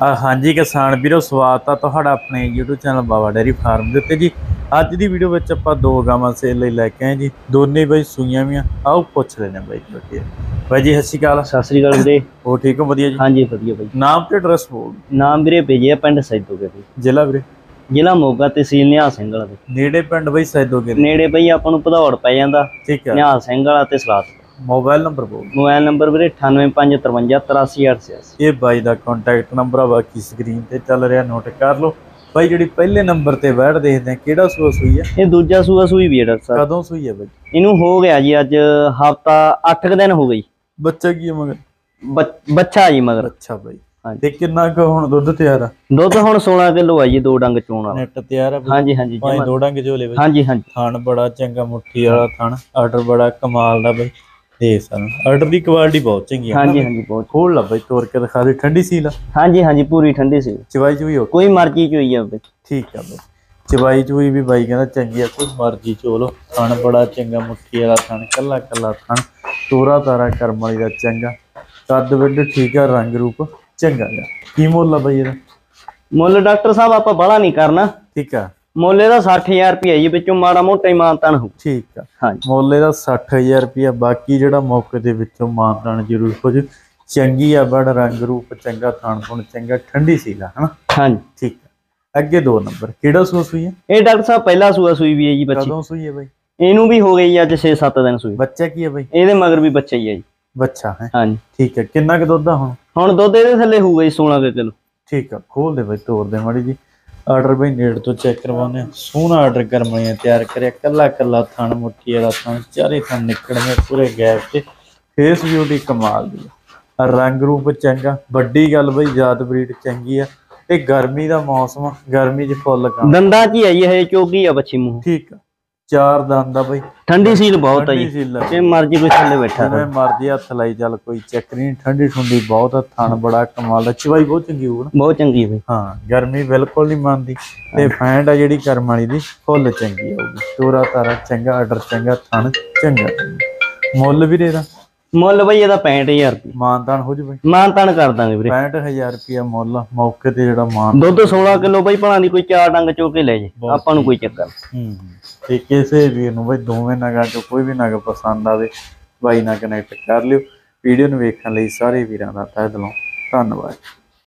ਹਾਂਜੀ ਕਿਸਾਨ ਵੀਰੋ ਸਵਾਗਤ ਆ ਤੁਹਾਡਾ ਆਪਣੇ YouTube channel Baba dairy farm ਦੇ ਉੱਤੇ ਜੀ। ਅੱਜ ਦੀ ਵੀਡੀਓ ਵਿੱਚ ਆਪਾਂ ਦੋ ਗਾਵਾਂ ਸੇਲ ਲਈ ਲੈ ਕੇ ਆਏ ਜੀ। ਦੋਨੇ ਬਈ ਸੂਈਆਂ ਵੀਆਂ ਆਓ ਪੁੱਛ ਲੈਣੇ ਬਾਈ ਵਧੀਆ ਬਾਈ ਜੀ ਸਤਿ ਸ਼੍ਰੀ ਅਕਾਲ। ਸਤਿ ਸ੍ਰੀ ਅਕਾਲ ਵੀਰੇ। ਹੋ ਠੀਕ ਹੋ? ਵਧੀਆ ਜੀ? ਹਾਂਜੀ ਵਧੀਆ ਬਾਈ ਨਾਮ ਤੇ ਐਡਰੈਸ ਬੋਲ ਨਾਮ ਵੀਰੇ ਭੇਜਿਆ ਪਿੰਡ ਸੈਦੋਗੇ ਬਈ। ਜ਼ਿਲ੍ਹਾ ਵੀਰੇ? ਜ਼ਿਲ੍ਹਾ ਮੋਗਾ ਤਹਿਸੀਲ ਨਿਹਾਲ ਸਿੰਘ ਵਾਲਾ ਦੇ ਨੇੜੇ ਪਿੰਡ ਬਈ ਸੈਦੋਗੇ। ਨੇੜੇ ਬਈ ਆਪਾਂ ਨੂੰ ਭਦੌੜ ਪੈ ਜਾਂਦਾ। ਠੀਕ ਹੈ ਨਿਹਾਲ ਸਿੰਘ ਵਾਲਾ ਤੇ ਸਲਾਤ ਮੋਬਾਈਲ ਨੰਬਰ ਬੋਲ ਮੋਬਾਈਲ ਨੰਬਰ ਵੀਰੇ 9853533886 ਇਹ ਬਾਈ ਦਾ ਕੰਟੈਕਟ ਨੰਬਰ ਆ ਬਾਕੀ ਸਕਰੀਨ ਤੇ ਚੱਲ ਰਿਹਾ ਨੋਟ ਕਰ ਲਓ। ਬਾਈ ਜਿਹੜੀ ਪਹਿਲੇ ਨੰਬਰ ਤੇ ਬੈਠ ਦੇਖਦੇ ਆ ਕਿਹੜਾ ਸੂਆ ਸੂਈ ਆ? ਇਹ ਦੂਜਾ ਸੂਆ ਸੂਈ ਵੀ ਹੈ ਡਾਕਟਰ ਸਾਹਿਬ। ਕਦੋਂ ਸੂਈ ਆ ਬਾਈ? ਇਹਨੂੰ ਹੋ ਗਿਆ ਜੀ ਅੱਜ ਹਫਤਾ 8 ਦਿਨ ਹੋ ਗਈ ਬੱਚਾ ਕੀ ਮਗਰ? ਬੱਚ- ਜੀ ਮਗਰ। ਅੱਛਾ ਬਾਈ। ਤੇ ਕਿੰਨਾ ਕੁ ਹੁਣ ਦੁੱਧ ਤਿਆਰ ਆ? ਦੁੱਧ ਹੁਣ 16 ਕਿਲੋ ਆ ਜੀ ਦੋ ਡੰਗ ਚੋਣ ਵਾਲਾ। ਨੈਟ ਤਿਆਰ ਆ ਹਾਂਜੀ ਹਾਂਜੀ ਭਾਵੇਂ ਦੋ ਡੰਗ ਝੋਲੇ ਬਾਈ। ਹਾਂਜੀ ਹਾਂਜੀ। ਥਣ ਬੜਾ ਚੰਗਾ ਮੁੱਠੀ ਵਾਲਾ ਥਣ ਆਰਡਰ ਬੜਾ ਕਮਾਲ ਦਾ ਬਾਈ। ਦੇ ਸਾਨੂੰ। ਆਰਡਰ ਦੀ ਕੁਆਲਿਟੀ ਬਹੁਤ ਚੰਗੀ ਆ ਹਾਂਜੀ ਹਾਂਜੀ ਬਹੁਤ। ਖੋਲ ਲਾ ਬਾਈ ਤੋੜ ਕੇ ਦਿਖਾ ਦੇ ਠੰਡੀ ਸੀਲ ਆ ਹਾਂਜੀ ਹਾਂਜੀ ਪੂਰੀ ਠੰਡੀ ਸੀ। ਚਵਾਈ ਚੂਈ ਹੋ ਕੋਈ ਮਰਜ਼ੀ ਚ ਹੋਈ ਆ ਬਈ। ਠੀਕ ਆ ਬਾਈ। ਚਵਾਈ ਚੂਈ ਵੀ ਬਾਈ ਕਹਿੰਦਾ ਚੰਗੀ ਆ ਕੋਈ ਮਰਜ਼ੀ ਚੋਲੋ। ਥਣ ਬੜਾ ਚੰਗਾ ਮੁੱਠੀ ਵਾਲਾ ਥਣ ਕੱਲਾ ਕੱਲਾ ਥਣ। ਤੋਰਾ ਤਾਰਾ ਕਰਮ ਵਾਲੀ ਦਾ ਚੰਗਾ। ਕੱਦ ਵੱਡ ਠੀਕ ਆ ਰੰਗ ਰੂਪ ਚੰਗਾ ਆ। ਕੀ ਮੁੱਲ ਆ ਬਾਈ ਇਹਦਾ? ਮੁੱਲ ਡਾਕਟਰ ਸਾਹਿਬ ਆਪਾਂ ਬੜਾ ਨਹੀਂ ਕਰਨਾ। ਠੀਕ ਆ। ਮੁੱਲ ਇਹਦਾ 60000 ਰੁਪਏ ਜੀ ਵਿੱਚੋਂ ਮਾੜਾ ਮੋਟਾ ਇਮਾਨਤਾਨ ਹੋ ਠੀਕ ਆ। ਹਾਂਜੀ। ਮੁੱਲ ਇਹਦਾ 60000 ਰੁਪਇਆ ਬਾਕੀ ਜਿਹੜਾ ਮੌਕੇ ਦੇ ਵਿੱਚੋਂ ਮਾਨਦਾਨ ਜ਼ਰੂਰ ਹੋ ਜੂ ਚੰਗੀ ਆ ਬੜ ਰੰਗ ਰੂਪ ਚੰਗਾ ਥਾਣ ਥੁਣ ਚੰਗਾ ਠੰਡੀ ਸੀਲਾ ਹਨਾ? ਹਾਂਜੀ। ਠੀਕ ਅੱਗੇ ਦੋ ਨੰਬਰ ਕਿਹੜਾ ਸੂਆ ਸੂਈ ਹੈ ਇਹ ਡਾਕਟਰ ਸਾਹਿਬ ਪਹਿਲਾ ਸੂਆ ਸੂਈ ਵੀ ਹੈ ਜੀ ਬੱਚੀ। ਕਦੋਂ ਸੂਈ ਹੈ ਬਾਈ? ਇਹਨੂੰ ਵੀ ਹੋ ਗਈ ਅੱਜ 6-7 ਦਿਨ ਸੂਈ। ਬੱਚਾ ਕੀ ਹੈ ਬਾਈ? ਇਹਦੇ ਮਗਰ ਵੀ ਬੱਚਾ ਹੀ ਹੈ ਜੀ। ਬੱਚਾ ਹੈ? ਹਾਂਜੀ। ਠੀਕ ਹੈ ਕਿੰਨਾ ਕੁ ਦੁੱਧ ਆ ਹੁਣ? ਹੁਣ ਦੁੱਧ ਇਹਦੇ ਥੱਲੇ ਹੋਊਗਾ ਜੀ 16 ਕੁ ਕਿਲੋ। ਠੀਕ ਆ। ਖੋਲ ਦੇ ਬਾਈ ਤੋੜ ਦੇ ਮਾੜੀ ਜੀ। ਆਰਡਰ ਬਾਈ ਨੇੜ ਤੋਂ ਚੈੱਕ ਕਰਵਾਉਂਦੇ ਆ ਸੋਹਣਾ ਆਰਡਰ ਕਰਮਾਈਆਂ ਤਿਆਰ ਕਰਿਆ। ਕੱਲਾ ਕੱਲਾ ਥਣ ਮੁੱਠੀ ਵਾਲਾ ਥਣ ਚਾਰੇ ਥਣ ਨਿਕਲਣੇ ਪੂਰੇ ਗੈਪ ਤੇ। ਫੇਸ ਬਿਊਟੀ ਕਮਾਲ ਦੀ ਆ। ਰੰਗ ਰੂਪ ਚੰਗਾ। ਵੱਡੀ ਗੱਲ ਬਈ ਜਾਤ ਬਰੀਡ ਚੰਗੀ ਆ। ਤੇ ਗਰਮੀ ਦਾ ਮੌਸਮ ਗਰਮੀ 'ਚ ਫੁੱਲ ਕੰਮ ਦੰਦਾਂ 'ਚ ਹੀ ਚੋਗੀ ਆ ਬੱਚੀ ਮੂੰਹ। ਠੀਕ ਆ। ਚਾਰ ਦੰਦ ਆ ਬਈ। ਠੰਡੀ ਸੀਲ ਬਹੁਤ ਆ ਠੰਡੀ ਜੀ। ਸੀਲ ਆ। ਮਰਜ਼ੀ ਕੋਈ ਥੱਲੇ ਬੈਠਾ ਰਹੇ ਮਰਜ਼ੀ ਹੱਥ ਲਾਈ ਚੱਲ ਕੋਈ ਚੱਕ ਨਹੀਂ ਠੰਡੀ ਠੁੰਡੀ ਬਹੁਤ ਆ ਥਣ ਬੜਾ ਕਮਾਲ ਦਾ ਚਵਾਈ ਬਹੁਤ ਚੰਗੀ ਹੋਊ ਨਾ। ਬਹੁਤ ਚੰਗੀ ਹੈ ਬਈ ਹਾਂ ਗਰਮੀ ਬਿਲਕੁਲ ਨਹੀਂ ਮੰਨਦੀ। ਤੇ ਫੈਂਡ ਆ ਜਿਹੜੀ ਕਰਮ ਵਾਲੀ ਦੀ ਫੁੱਲ ਚੰਗੀ ਆਊਗੀ ਤੋਰਾ ਤਾਰਾ ਚੰਗਾ ਆਰਡਰ ਚੰਗਾ ਥਣ ਚੰਗਾ। ਮੁੱਲ ਵੀਰੇ ਦਾ ਮੁੱਲ ਬਈ ਇਹਦਾ 65000 ਰੁਪਏ। ਮਾਨਦਾਨ ਹੋ ਜੂ ਬਈ। ਮਾਨਤਾਨ ਕਰ ਦਾਂਗੇ ਵੀਰੇ। 65000 ਰੁਪਿਆ ਮੁੱਲ ਮੌਕੇ ਤੇ ਜਿਹੜਾ ਮਾਨ ਦੁੱਧ 16 ਕਿਲੋ ਬਈ ਭਲਾਂ ਦੀ ਕੋਈ ਚਾਰ ਡੰਗ ਚੋ ਕੇ ਲੈ ਜੇ ਆਪਾਂ ਨੂੰ ਕੋਈ ਚੱਕਰ ਨਹੀਂ। ਹੂੰ ਤੇ ਕਿਸੇ ਵੀ ਨੂੰ ਬਈ ਦੋਵੇਂ ਨਗਾਂ ਚੋਂ ਕੋਈ ਵੀ ਨਗ ਪਸੰਦ ਆਵੇ ਬਾਈ ਨਾਲ ਕਨੈਕਟ ਕਰ ਲਿਓ। ਵੀਡੀਓ ਨੂੰ ਵੇਖਣ ਲਈ ਸਾਰੇ ਵੀਰਾਂ ਦਾ ਤਹਿ ਦਿਲੋਂ ਧੰਨਵਾਦ।